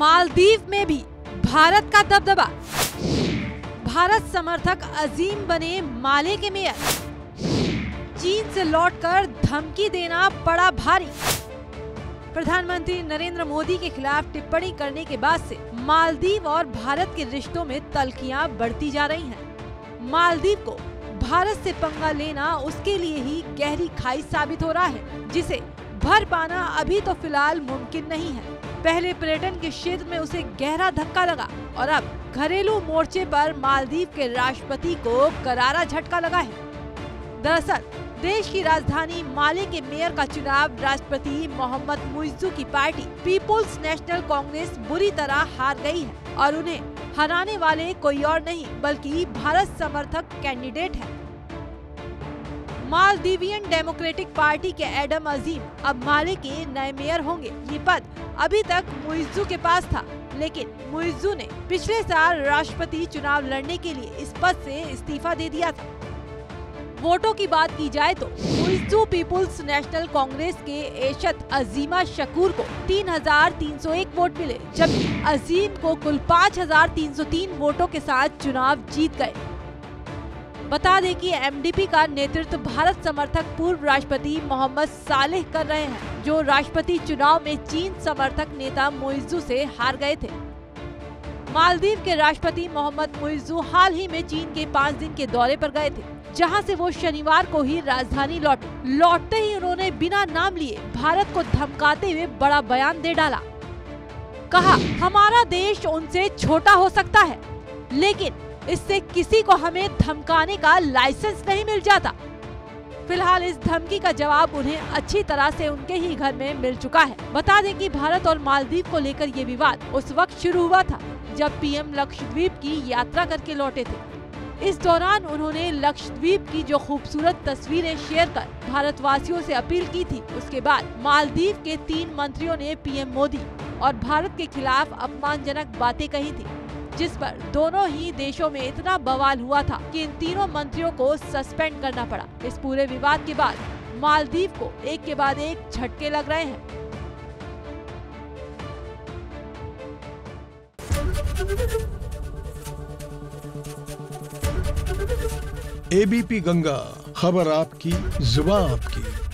मालदीव में भी भारत का दबदबा। भारत समर्थक अजीम बने माले के मेयर। चीन से लौटकर धमकी देना पड़ा भारी। प्रधानमंत्री नरेंद्र मोदी के खिलाफ टिप्पणी करने के बाद से मालदीव और भारत के रिश्तों में तलखियाँ बढ़ती जा रही हैं। मालदीव को भारत से पंगा लेना उसके लिए ही गहरी खाई साबित हो रहा है, जिसे भर पाना अभी तो फ़िलहाल मुमकिन नहीं है। पहले पर्यटन के क्षेत्र में उसे गहरा धक्का लगा और अब घरेलू मोर्चे पर मालदीव के राष्ट्रपति को करारा झटका लगा है। दरअसल, देश की राजधानी माले के मेयर का चुनाव राष्ट्रपति मोहम्मद मुइज्जू की पार्टी पीपुल्स नेशनल कांग्रेस बुरी तरह हार गई है और उन्हें हराने वाले कोई और नहीं, बल्कि भारत समर्थक कैंडिडेट है। मालदीवियन डेमोक्रेटिक पार्टी के एडम अजीम अब माले के नए मेयर होंगे। ये पद अभी तक मुइजू के पास था लेकिन मुइजू ने पिछले साल राष्ट्रपति चुनाव लड़ने के लिए इस पद से इस्तीफा दे दिया था। वोटों की बात की जाए तो मुइजू पीपुल्स नेशनल कांग्रेस के एशत अजीमा शकूर को 3,301 वोट मिले जबकि अजीम को कुल 5,303 वोटों के साथ चुनाव जीत गए। बता दें कि एमडीपी का नेतृत्व भारत समर्थक पूर्व राष्ट्रपति मोहम्मद सालेह कर रहे हैं, जो राष्ट्रपति चुनाव में चीन समर्थक नेता मोइजू से हार गए थे। मालदीव के राष्ट्रपति मोहम्मद मोइजू हाल ही में चीन के पाँच दिन के दौरे पर गए थे, जहाँ से वो शनिवार को ही राजधानी लौटे। लौटते ही उन्होंने बिना नाम लिए भारत को धमकाते हुए बड़ा बयान दे डाला। कहा, हमारा देश उनसे छोटा हो सकता है, लेकिन इससे किसी को हमें धमकाने का लाइसेंस नहीं मिल जाता। फ़िलहाल इस धमकी का जवाब उन्हें अच्छी तरह से उनके ही घर में मिल चुका है। बता दें कि भारत और मालदीव को लेकर ये विवाद उस वक्त शुरू हुआ था, जब पीएम लक्षद्वीप की यात्रा करके लौटे थे। इस दौरान उन्होंने लक्षद्वीप की जो खूबसूरत तस्वीरें शेयर कर भारतवासियों से अपील की थी, उसके बाद मालदीव के तीन मंत्रियों ने पीएम मोदी और भारत के खिलाफ अपमानजनक बातें कही थी। जिस पर दोनों ही देशों में इतना बवाल हुआ था कि इन तीनों मंत्रियों को सस्पेंड करना पड़ा। इस पूरे विवाद के बाद मालदीव को एक के बाद एक झटके लग रहे हैं। एबीपी गंगा, खबर आपकी जुबा आपकी।